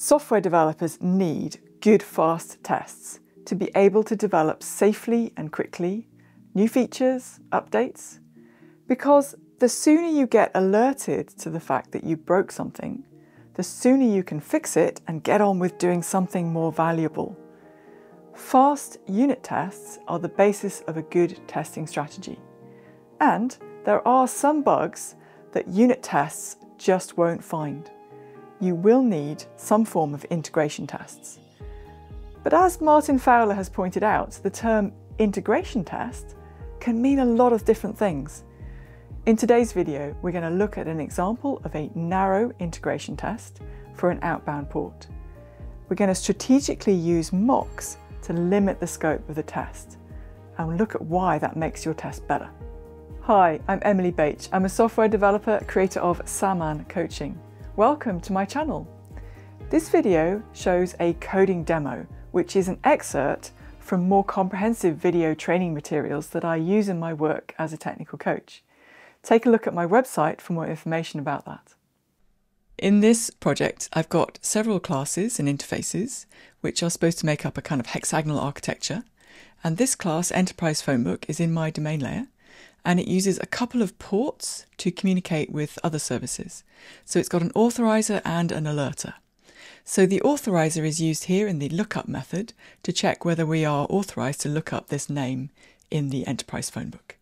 Software developers need good, fast tests to be able to develop safely and quickly new features, updates, because the sooner you get alerted to the fact that you broke something, the sooner you can fix it and get on with doing something more valuable. Fast unit tests are the basis of a good testing strategy. And there are some bugs that unit tests just won't find you will need some form of integration tests. But as Martin Fowler has pointed out, the term integration test can mean a lot of different things. In today's video, we're going to look at an example of a narrow integration test for an outbound port. We're going to strategically use mocks to limit the scope of the test and look at why that makes your test better. Hi, I'm Emily Bache. I'm a software developer, creator of Samman Coaching. Welcome to my channel. This video shows a coding demo, which is an excerpt from more comprehensive video training materials that I use in my work as a technical coach. Take a look at my website for more information about that. In this project, I've got several classes and interfaces, which are supposed to make up a kind of hexagonal architecture. And this class, Enterprise Phonebook, is in my domain layer and it uses a couple of ports to communicate with other services. So it's got an authorizer and an alerter. So the authorizer is used here in the lookup method to check whether we are authorized to look up this name in the enterprise phone book.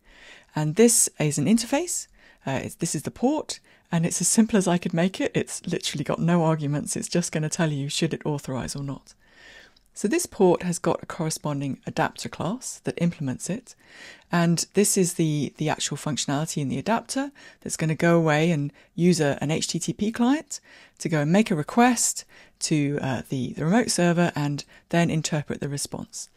And this is an interface. Uh, this is the port, and it's as simple as I could make it. It's literally got no arguments. It's just going to tell you should it authorize or not. So this port has got a corresponding adapter class that implements it. And this is the, the actual functionality in the adapter that's going to go away and use a, an HTTP client to go and make a request to uh, the, the remote server and then interpret the response.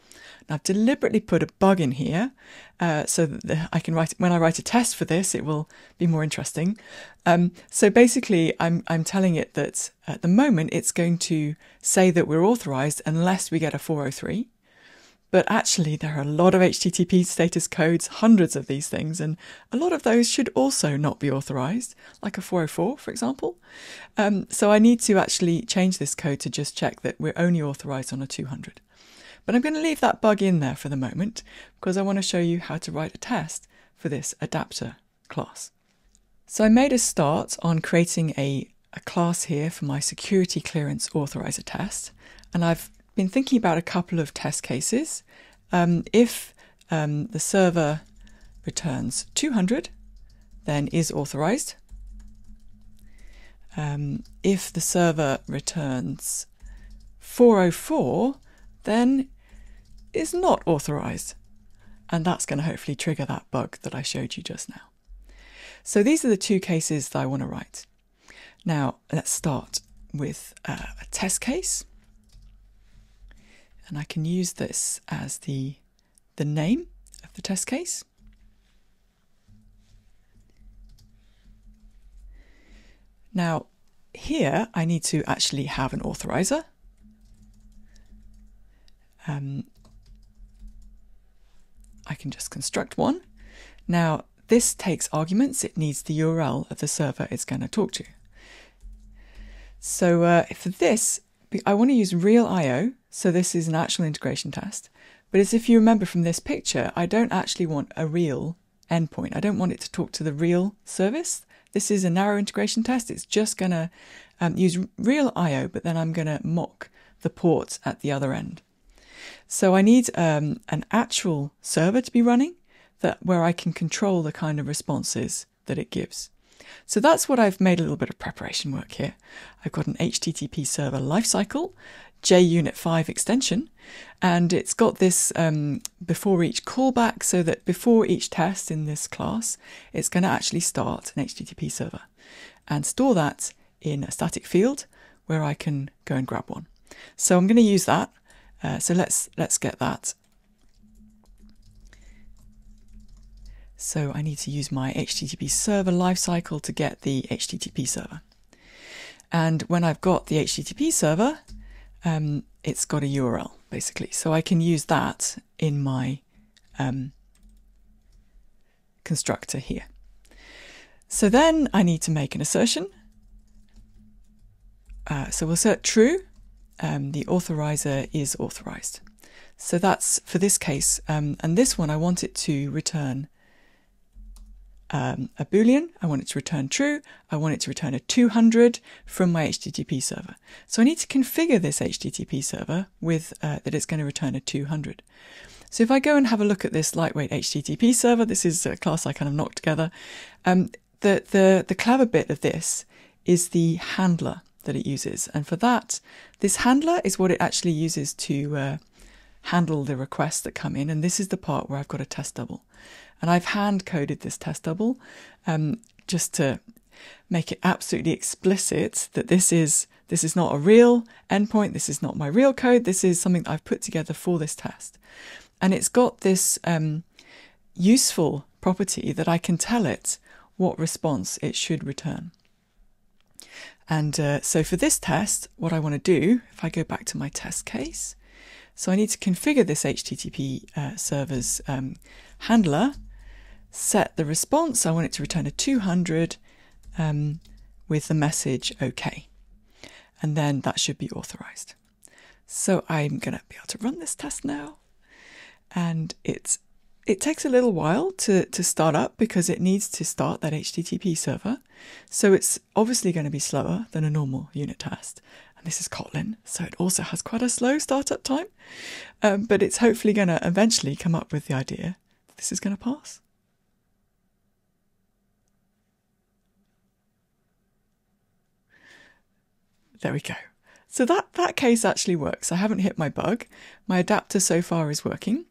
Now, I've deliberately put a bug in here uh, so that the, I can write when I write a test for this, it will be more interesting. Um, so basically, I'm I'm telling it that at the moment it's going to say that we're authorized unless we get a 403. But actually, there are a lot of HTTP status codes, hundreds of these things, and a lot of those should also not be authorized, like a 404, for example. Um, so I need to actually change this code to just check that we're only authorized on a 200. But I'm going to leave that bug in there for the moment because I want to show you how to write a test for this adapter class. So I made a start on creating a, a class here for my security clearance authorizer test. And I've been thinking about a couple of test cases. Um, if um, the server returns 200, then is authorized. Um, if the server returns 404, then is not authorized. And that's going to hopefully trigger that bug that I showed you just now. So these are the two cases that I want to write. Now let's start with uh, a test case. And I can use this as the, the name of the test case. Now, here I need to actually have an authorizer. Um, I can just construct one. Now, this takes arguments. It needs the URL of the server it's going to talk to. So uh, for this, I want to use real IO. So this is an actual integration test. But as if you remember from this picture, I don't actually want a real endpoint. I don't want it to talk to the real service. This is a narrow integration test. It's just going to um, use real IO, but then I'm going to mock the ports at the other end. So I need um, an actual server to be running that where I can control the kind of responses that it gives. So that's what I've made a little bit of preparation work here. I've got an HTTP server lifecycle, JUnit 5 extension, and it's got this um, before each callback so that before each test in this class, it's going to actually start an HTTP server and store that in a static field where I can go and grab one. So I'm going to use that uh, so let's let's get that. So I need to use my HTTP server lifecycle to get the HTTP server. And when I've got the HTTP server, um, it's got a URL basically. So I can use that in my um, constructor here. So then I need to make an assertion. Uh, so we'll set true um, the authorizer is authorized. So that's for this case. Um, and this one, I want it to return um, a Boolean. I want it to return true. I want it to return a 200 from my HTTP server. So I need to configure this HTTP server with uh, that it's going to return a 200. So if I go and have a look at this lightweight HTTP server, this is a class I kind of knocked together. Um, the, the, the clever bit of this is the handler that it uses. And for that, this handler is what it actually uses to uh, handle the requests that come in. And this is the part where I've got a test double. And I've hand coded this test double um, just to make it absolutely explicit that this is this is not a real endpoint. This is not my real code. This is something that I've put together for this test. And it's got this um, useful property that I can tell it what response it should return. And uh, so for this test, what I want to do, if I go back to my test case, so I need to configure this HTTP uh, server's um, handler set the response. I want it to return a 200 um, with the message OK. And then that should be authorized. So I'm going to be able to run this test now. And it's it takes a little while to, to start up because it needs to start that HTTP server. So it's obviously going to be slower than a normal unit test. And this is Kotlin, so it also has quite a slow startup time. Um, but it's hopefully going to eventually come up with the idea that this is going to pass. There we go. So that, that case actually works. I haven't hit my bug. My adapter so far is working.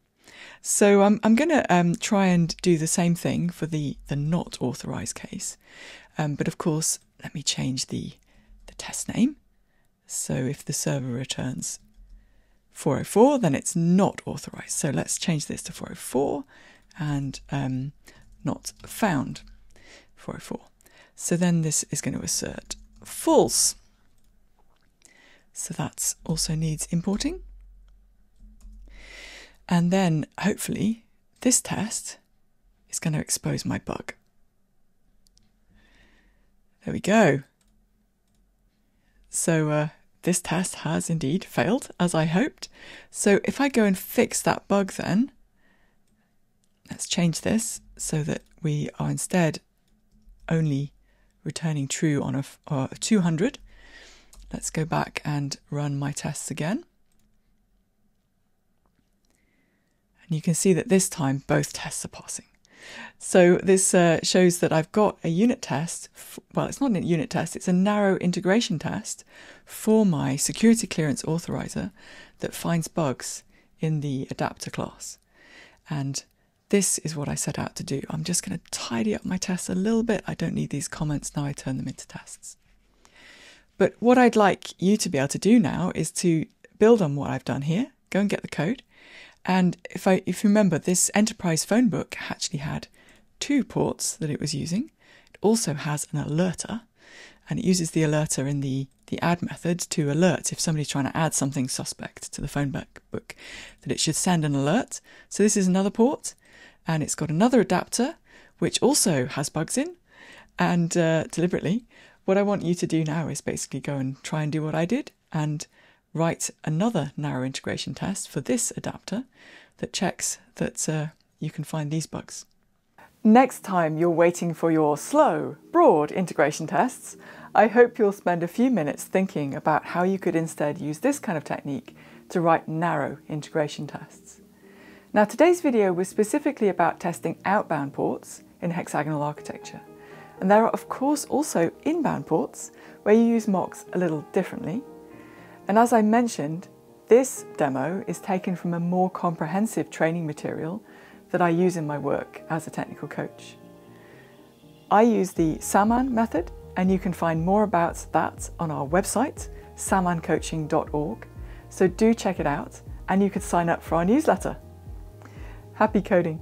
So I'm, I'm going to um, try and do the same thing for the, the not authorized case. Um, but of course, let me change the, the test name. So if the server returns 404, then it's not authorized. So let's change this to 404 and um, not found 404. So then this is going to assert false. So that also needs importing. And then hopefully this test is going to expose my bug. There we go. So uh, this test has indeed failed as I hoped. So if I go and fix that bug then, let's change this so that we are instead only returning true on a, a 200 Let's go back and run my tests again. And you can see that this time both tests are passing. So this uh, shows that I've got a unit test. well, it's not a unit test, it's a narrow integration test for my security clearance authorizer that finds bugs in the adapter class. And this is what I set out to do. I'm just going to tidy up my tests a little bit. I don't need these comments now I turn them into tests. But what I'd like you to be able to do now is to build on what I've done here, go and get the code. And if I if you remember, this enterprise phone book actually had two ports that it was using. It also has an alerter, and it uses the alerter in the, the add method to alert if somebody's trying to add something suspect to the phone book, book that it should send an alert. So this is another port, and it's got another adapter, which also has bugs in, and uh, deliberately, what I want you to do now is basically go and try and do what I did and write another narrow integration test for this adapter that checks that uh, you can find these bugs. Next time you're waiting for your slow, broad integration tests, I hope you'll spend a few minutes thinking about how you could instead use this kind of technique to write narrow integration tests. Now today's video was specifically about testing outbound ports in hexagonal architecture. And there are of course also inbound ports where you use mocks a little differently. And as I mentioned, this demo is taken from a more comprehensive training material that I use in my work as a technical coach. I use the Samman method and you can find more about that on our website, sammancoaching.org. So do check it out and you could sign up for our newsletter. Happy coding!